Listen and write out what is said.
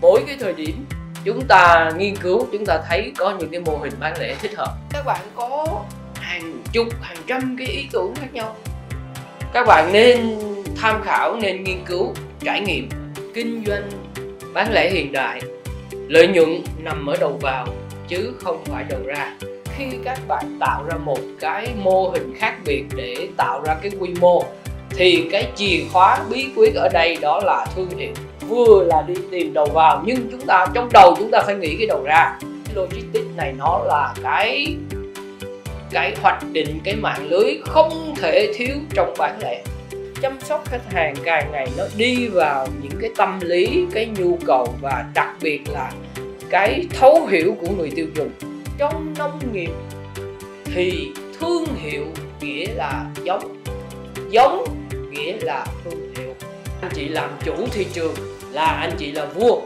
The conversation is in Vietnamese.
mỗi cái thời điểm chúng ta nghiên cứu chúng ta thấy có những cái mô hình bán lẻ thích hợp. Các bạn có hàng chục hàng trăm cái ý tưởng khác nhau. Các bạn nên tham khảo nên nghiên cứu trải nghiệm kinh doanh bán lẻ hiện đại. Lợi nhuận nằm ở đầu vào chứ không phải đầu ra. Khi các bạn tạo ra một cái mô hình khác biệt để tạo ra cái quy mô thì cái chìa khóa bí quyết ở đây đó là thương hiệu vừa là đi tìm đầu vào, nhưng chúng ta, trong đầu chúng ta phải nghĩ cái đầu ra. Cái logistics này nó là cái cái hoạch định, cái mạng lưới không thể thiếu trong bán lẻ chăm sóc khách hàng càng ngày nó đi vào những cái tâm lý, cái nhu cầu và đặc biệt là cái thấu hiểu của người tiêu dùng. Trong nông nghiệp thì thương hiệu nghĩa là giống giống, nghĩa là thương hiệu. Anh chị làm chủ thị trường là anh chị là vua.